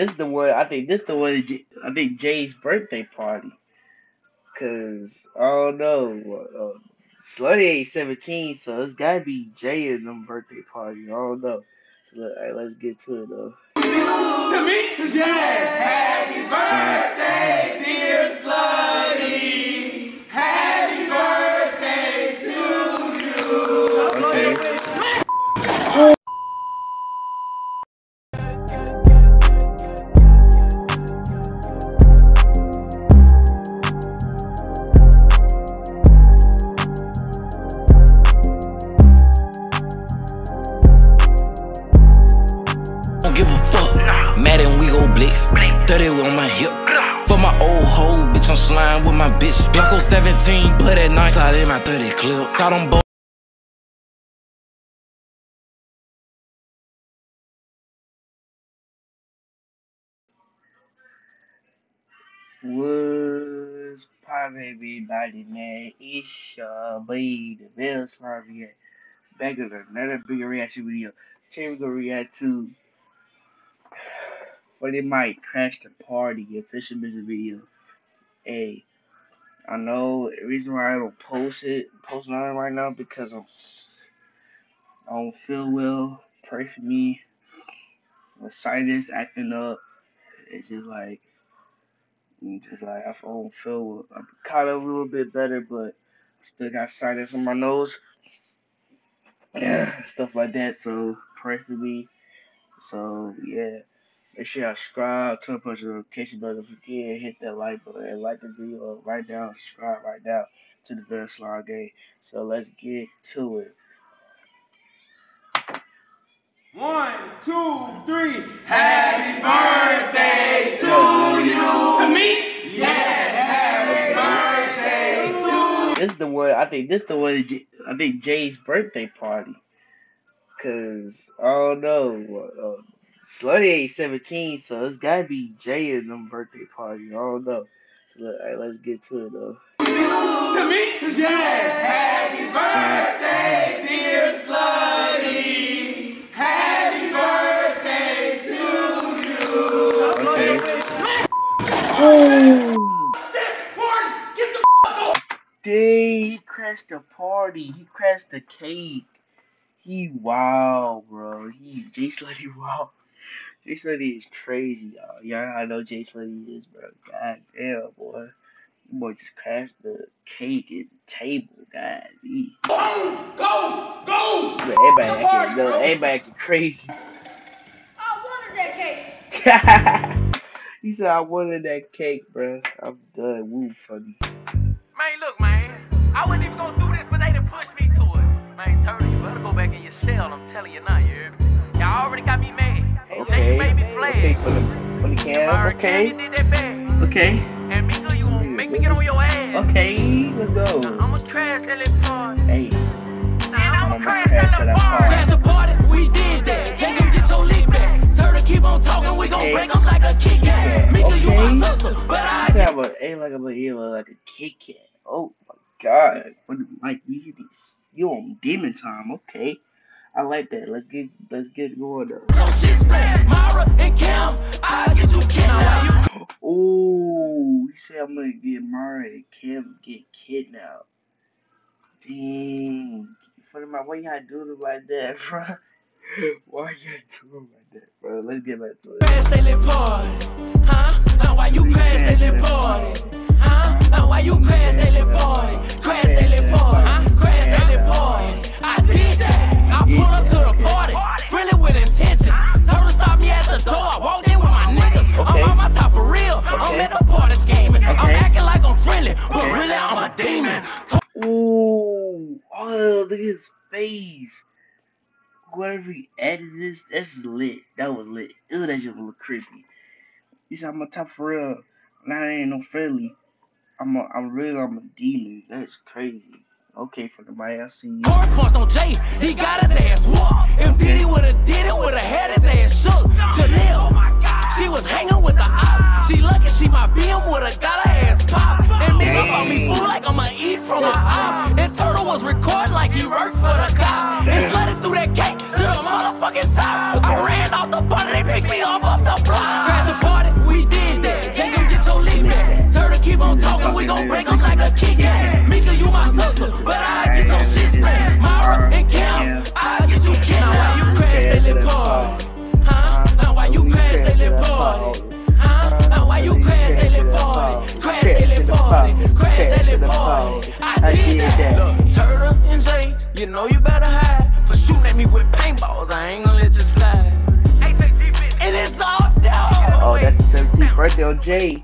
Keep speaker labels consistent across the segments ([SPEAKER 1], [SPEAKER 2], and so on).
[SPEAKER 1] this is the one. I think this the one. I think Jay's birthday party. Cause I don't know. Uh, Slutty ain't seventeen, so it's gotta be Jay and them birthday party. I don't know. So let, hey, let's get to it though.
[SPEAKER 2] To me? Yeah. Happy birthday, dear Slutty. Happy
[SPEAKER 3] give a fuck. Mad and we go blitz. 30 on my hip. For my old hoe, bitch, I'm slime with my bitch. Glocko 17, put at night. Slide in my 30 clip. Saw them both.
[SPEAKER 1] What's poppin', everybody, man? It's your boy, Davell Slime React. Back with another bigger reaction video. Today we're gonna react to FunnyMike Crash the Party official music video. Hey, I know the reason why I don't post it, post nothing right now because I'm I don't feel well. Pray for me. My sinus acting up. It's just like And just like I don't feel well. I'm kind of a little bit better, but still got sinus in my nose. Yeah, stuff like that. So pray for me. So yeah, make sure y'all subscribe, turn on post notification button. If you can, hit that like button and like the video right now. Subscribe right now to the Best Slide Game. So let's get to it.
[SPEAKER 2] One, two, three. Happy birthday to you. To me? Yeah. Happy birthday to
[SPEAKER 1] This is the one. I think this is the one. I think Jay's birthday party. Cause I don't know. Uh, Slutty ain't seventeen, so it's gotta be Jay in them birthday party. I don't know. So let, hey, let's get to it though.
[SPEAKER 2] To me? Yeah. Happy birthday, dear Slutty. Happy birthday to you.
[SPEAKER 1] Okay. Oh, dang! He crashed the party. He crashed the cake. He wow, bro. He Jay Slutty wow. Jay Slutty is crazy, y'all. Yeah, I know Jay Slutty is, bro. God damn, boy. Boy just crashed the cake and the table, God. He,
[SPEAKER 2] Go, go, go.
[SPEAKER 1] Look, everybody acting, look, everybody acting crazy.
[SPEAKER 4] I wanted that cake.
[SPEAKER 1] he said, I wanted that cake, bro. I'm done. Woo, funny.
[SPEAKER 5] Man, look, man. I wasn't even gonna do this, but they done pushed me to it. Man, Turtle, you better go back in your shell. I'm telling you now, you hear me? Y'all already got me mad.
[SPEAKER 1] Okay.
[SPEAKER 5] You made me
[SPEAKER 1] Okay, for the, for the cam. Okay.
[SPEAKER 5] You did that bad.
[SPEAKER 1] Okay.
[SPEAKER 5] And Mika, you gonna make me get on your ass.
[SPEAKER 1] Okay. Let's go.
[SPEAKER 5] I'ma crash that little.
[SPEAKER 1] Hey.
[SPEAKER 5] Now, I'ma
[SPEAKER 1] I'ma
[SPEAKER 5] crash
[SPEAKER 1] crash
[SPEAKER 5] that
[SPEAKER 1] to
[SPEAKER 5] little
[SPEAKER 1] that
[SPEAKER 5] party.
[SPEAKER 3] Crash the party, we did that. Jacob, get your lick back. Turtle, keep on talking, we gon'
[SPEAKER 1] Okay.
[SPEAKER 3] break 'em like a Kit Kat. Mika, you my sister, but I
[SPEAKER 1] He said, I'm a, ain't like I'm a, you look like a Kit Kat. Oh my god. What the, like, you should be, you on demon time. Okay. I like that. Let's get, let's get going though.
[SPEAKER 3] So six Mara and Cam, I get you kidnapped.
[SPEAKER 1] Oh, he said I'm gonna get Mara and Kim get kidnapped. Dang. For my, why do it like that, bro? Why do it like that, bro? Let's get back to it.
[SPEAKER 3] Crash they lit party, huh? Now why you crash they lit party, huh? Now why you crash they lit party? Really I'm a demon.
[SPEAKER 1] Ooh, oh, look at his face. Whatever he added this, this is lit. That was lit. Ew, that just look creepy. He said, I'm a top for real. Now I ain't no friendly. I'm a, I'm real, I'm a demon. That's crazy. Okay, for the I see you.
[SPEAKER 3] Four points on Jay, he got his ass whooped. If Diddy would've did it, would've had his ass shook. Janelle, she was hanging with the ops. She lucky she my BM would've you know you better hide. For shooting at me with paintballs, I ain't gonna let you slide. And it's all down.
[SPEAKER 1] Oh, that's the 17th birthday on Jay.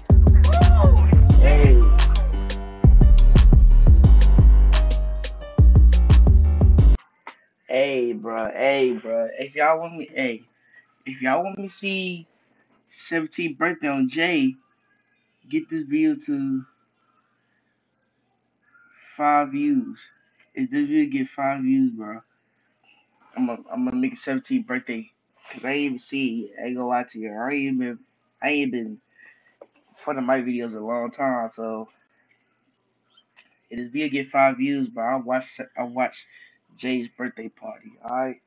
[SPEAKER 1] Hey. Hey, bro. Hey, bro. If y'all want me, hey, if y'all want me to see 17th birthday on Jay, get this video to five views. If this video get five views, bro, I'm gonna I'm gonna make a 17th birthday. Cause I ain't even see. I ain't gonna lie to you. I ain't been I ain't been front of my videos a long time, so if this video get five views, bro, I watch I watch Jay's birthday party. Alright.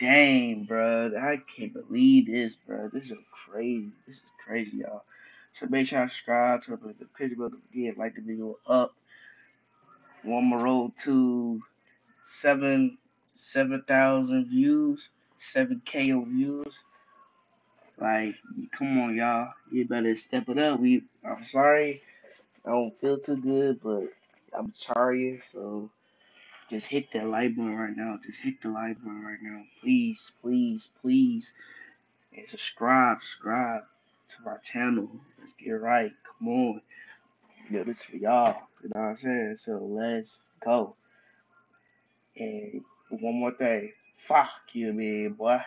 [SPEAKER 1] Dang, bro. I can't believe this, bro. This is crazy. This is crazy, y'all. So make sure you subscribe to the picture button again, like the video up. One more road to seven seven thousand views, seven K of views. Like, come on, y'all. You better step it up. We I'm sorry. I don't feel too good, but I'm trying, so just hit that like button right now. Just hit the like button right now. Please, please, please. And subscribe, subscribe to my channel. Let's get right. Come on. Yo, this for y'all. You know what I'm saying? So let's go. And one more thing. Fuck you, man, boy.